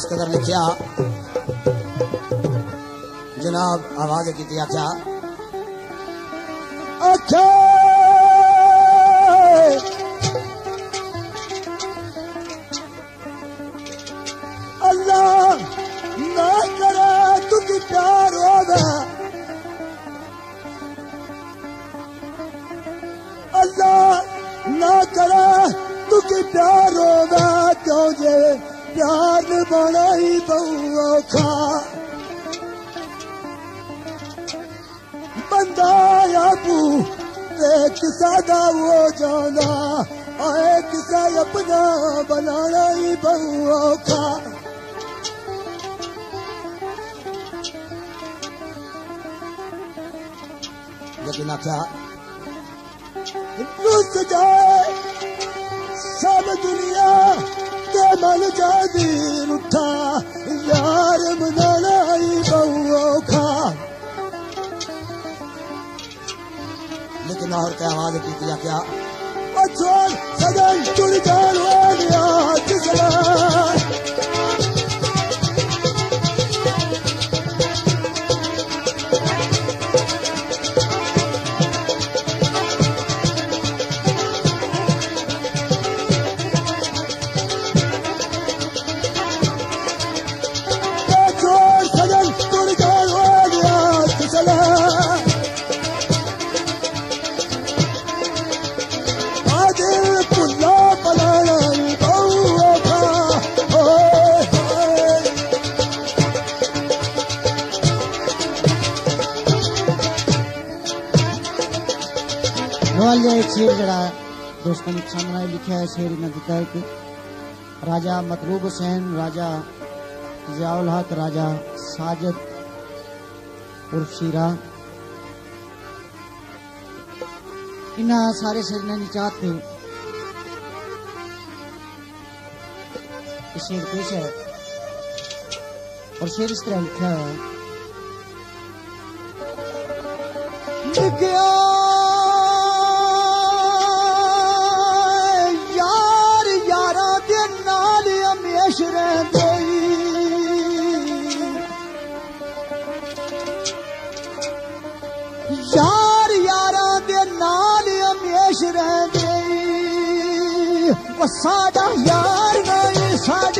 اس قدر لکھیا جناب آواز کی کیا بڑائی بہو کھا بندہ آبو ایک سادہ وہ جانا ایک سا اپنا بنانا ہی بہو کھا لیکن کیا رس جائے سب دنیا کے من جادی اٹھا لیکن اور دوستوں نے سامنے لکھا ہے شیر نے دتا ہے کہ راجا مطلوب حسین، راجا ضیاء الحق، راجا ساجد عرف شیرا ان سارے سجنا نچات تھے یہ شیر پیش ہے۔ اور شیر اس طرح لکھا ہے۔ وہ ساڈا یار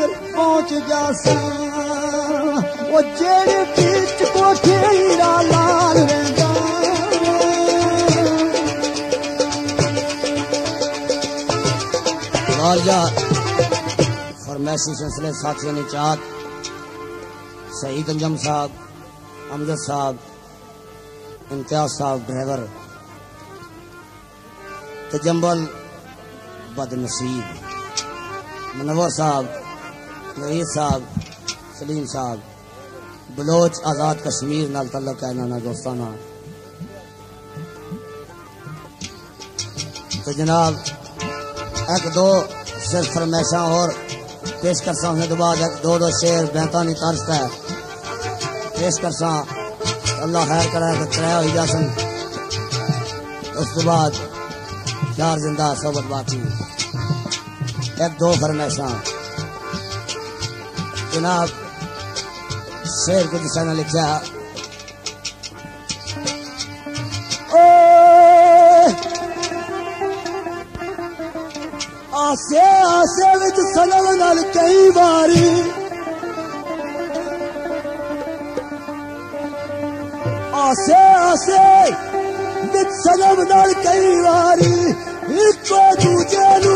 تک پہنچ جا سا۔ وہ جیڑے پیچ کو ٹھیرا لال رہندا راجہ فرمیشی سنسلے ساتھیوں نے یعنی چاہت سعید انجم صاحب، امجد صاحب انتیاز صاحب، ڈرائیور۔ تجمبل بدنصیب۔ منور صاحب نوید صاحب، سلیم صاحب، بلوچ آزاد کشمیر نال تعلق ہے نانا دوستانہ۔ تو جناب، ایک دو صرف فرمیشاں اور پیش کر سا تو بعد ایک دو دو شیر بینتانی طرز ہے پیش کر سا اللہ خیر کرے کہ کرے ہوئی جاسن۔ اس کے بعد چار زندہ صحبت باقی۔ ایک دو فرمیشاں جناب شیر کو جسے نے لکھا آسے آسے وچ سنم نال کئی باری۔ آسے آسے وچ سنم نال کئی باری۔ ایک دوجے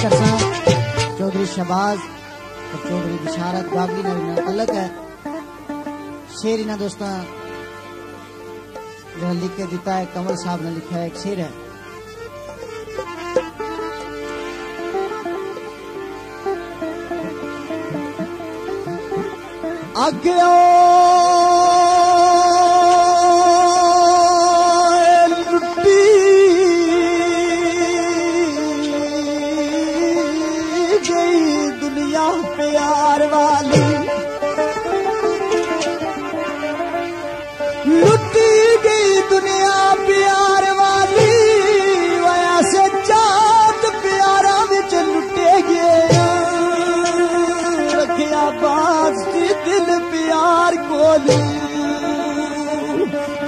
شیر پیش چودھری شہباز اور چودھری بشارت باغی نے الگ ہے۔ شیر انہاں دوستاں جو لکھ کے دیتا ہے، کمل صاحب نے لکھا ہے، ایک شیر ہے۔ اگیا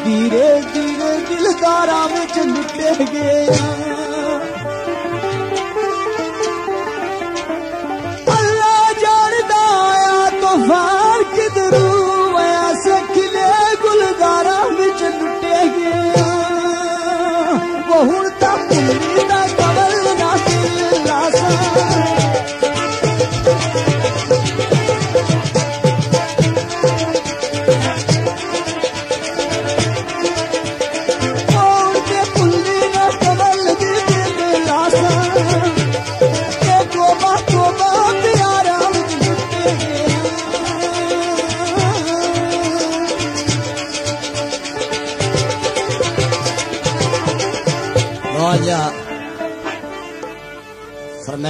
دھیرے دھیرے دلدارا بچ لٹے گیا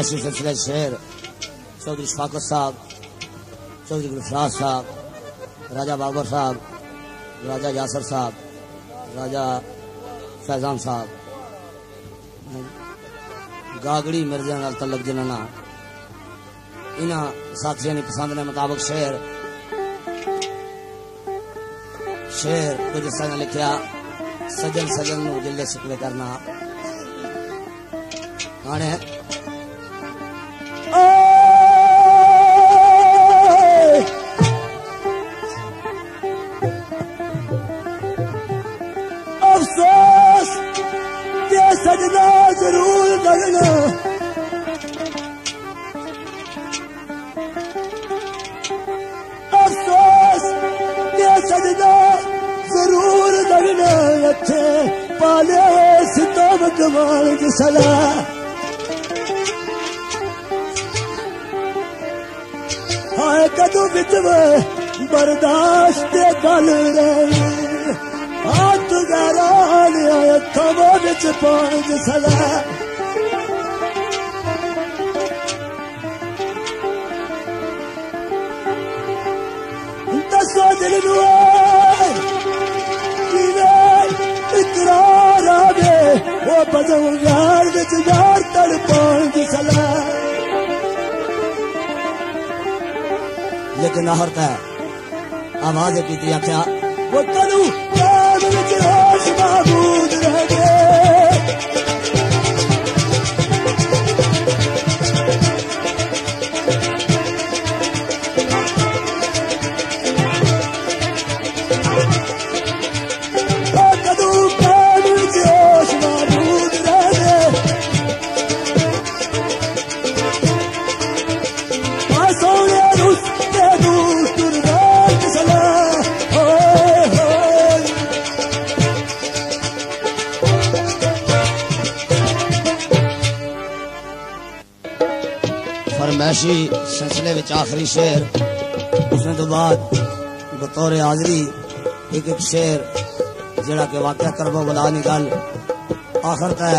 فرمیشی سلسلے شیر چودھری شفاقت صاحب چودھری گلفراز صاحب راجہ بابر صاحب راجہ یاسر صاحب راجہ فیضان صاحب گاگڑی مرزا نال تعلق جننا انہاں ساتھیاں نے پسند نے مطابق شیر شیر کچھ اس نے لکھیا سجن سجن نو جلے شکوے کرنا گانے یہ سجنا ضرور لگنا افسوس یہ سجنا ضرور لگنا اچھے پالے ستم کمال کی سلاح ہائے کدو بچ برداشت گل رہی ہاتھ پانچ جی سلا۔ دسو دل اقرار آوے؟ وہ یار یار تڑ پانچ جی سلا۔ لیکن نہ ہرتا ہے آواز کی تھی آخیا وہ کلو Basma bu yüreğe فرمیشی سلسلے وچ آخری شیر اس نے تو بعد بطور حاضری ایک ایک شیر جڑا کہ واقعہ کربو بلا نکل آخر تے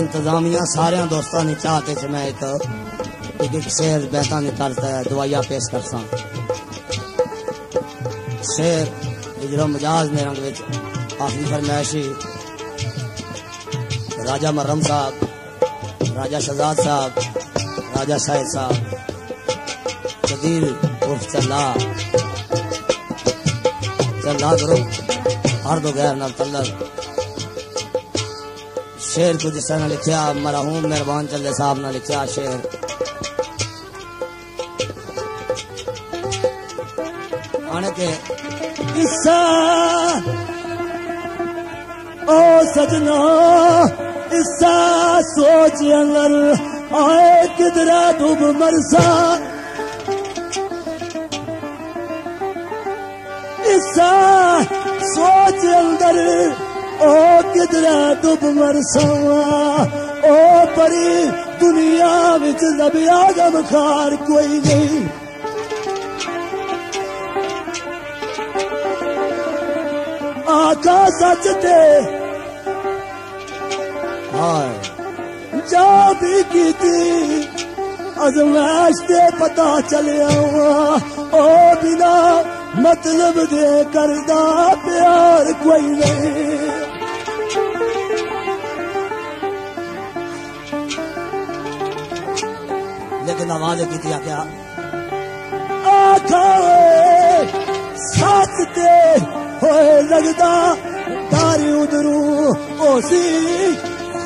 انتظامیہ سارے دوستاں نے چاہتے چ میں ایک ایک ایک شیر بیتا نکلتا ہے دعائیاں پیش کرساں۔ شیر اجرو مجاز نے رنگ وچ آخری فرمائشی راجہ مرم صاحب، راجہ شہزاد صاحب راجہ شاہد صاحب قدیر عرف چلا چلا کرو ہر دو غیر نال تعلق شیر کو جس نے لکھیا، مرحوم مہربان چلے صاحب نے لکھیا شیر آنے کے قصہ، او سجنا، قصہ سوچ اندر۔ آئے کدرا ڈوب مرسا۔ قصہ سوچ اندر، او کدرا ڈوب مرسا۔ او پری، دنیا وچ لبیا گم خار کوئی نہیں۔ آقا سچ تے۔ ہائے۔ جا بھی کیتی ازمائش تے پتا چلیا وا او بنا مطلب دے کردا پیار کوئی نہیں۔ لیکن آواز کی تھی کیا آقا ساتھ تے ہوئے لگدا تاری ادرو او